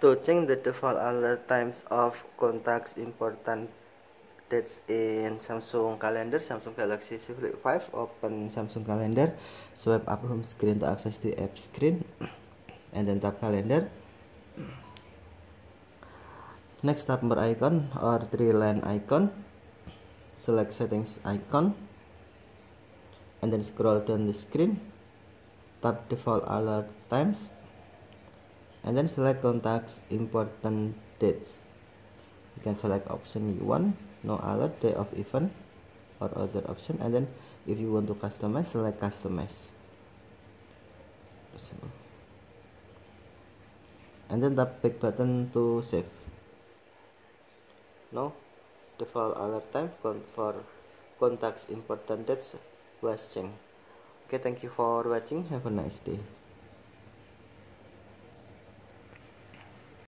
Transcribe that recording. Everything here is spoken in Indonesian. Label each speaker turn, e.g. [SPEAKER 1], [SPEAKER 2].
[SPEAKER 1] to change the default alert times of contacts important dates in Samsung Calendar, Samsung Galaxy Flip 5. Open Samsung Calendar, swipe up home screen to access the app screen, and then tap Calendar. Next tap more icon or three line icon. Select settings icon, and then scroll down the screen. Tap default alert times, and then select contacts important dates. You can select option you want no alert day of event or other option. And then if you want to customize select customize. And then tap back button to save. Now default alert time for contacts important dates was changed okay thank you for watching. Have a nice day